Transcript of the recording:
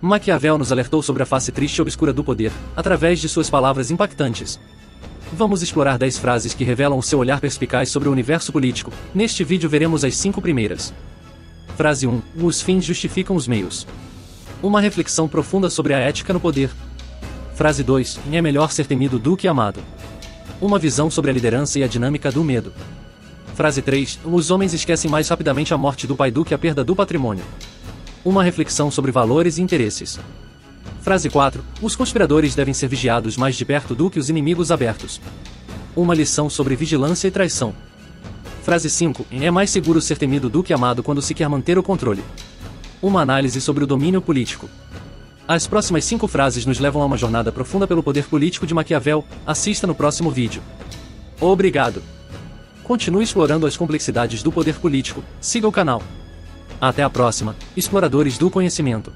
Maquiavel nos alertou sobre a face triste e obscura do poder, através de suas palavras impactantes. Vamos explorar 10 frases que revelam o seu olhar perspicaz sobre o universo político. Neste vídeo veremos as 5 primeiras. Frase 1. Os fins justificam os meios. Uma reflexão profunda sobre a ética no poder. Frase 2. É melhor ser temido do que amado. Uma visão sobre a liderança e a dinâmica do medo. Frase 3. Os homens esquecem mais rapidamente a morte do pai do que a perda do patrimônio. Uma reflexão sobre valores e interesses. Frase 4. Os conspiradores devem ser vigiados mais de perto do que os inimigos abertos. Uma lição sobre vigilância e traição. Frase 5. É mais seguro ser temido do que amado quando se quer manter o controle. Uma análise sobre o domínio político. As próximas cinco frases nos levam a uma jornada profunda pelo poder político de Maquiavel. Assista no próximo vídeo. Obrigado. Continue explorando as complexidades do poder político. Siga o canal. Até a próxima, exploradores do conhecimento.